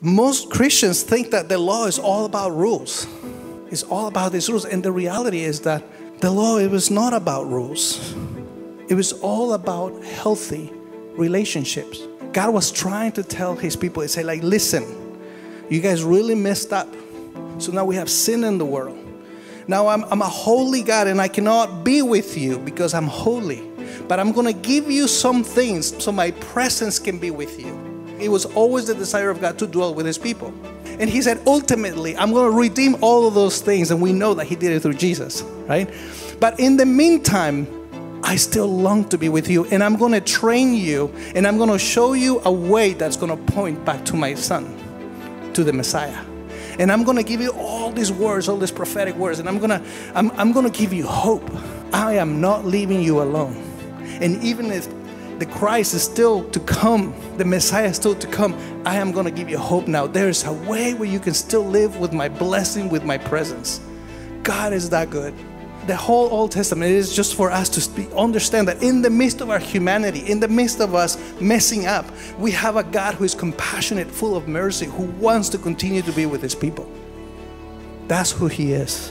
most Christians think that the law is all about rules. It's all about these rules. And the reality is that the law it was not about rules. It was all about healthy relationships. God was trying to tell his people, he said, like, listen, you guys really messed up. So now we have sin in the world. Now I'm, I'm a holy God and I cannot be with you because I'm holy. But I'm going to give you some things so my presence can be with you. It was always the desire of God to dwell with his people. And he said, ultimately, I'm going to redeem all of those things. And we know that he did it through Jesus, right? But in the meantime, I still long to be with you. And I'm going to train you and I'm going to show you a way that's going to point back to my son, to the Messiah. And I'm going to give you all these words, all these prophetic words. And I'm going to, I'm, I'm going to give you hope. I am not leaving you alone. And even if the Christ is still to come, the Messiah is still to come, I am going to give you hope now. There's a way where you can still live with my blessing, with my presence. God is that good. The whole Old Testament is just for us to speak, understand that in the midst of our humanity, in the midst of us messing up, we have a God who is compassionate, full of mercy, who wants to continue to be with his people. That's who he is.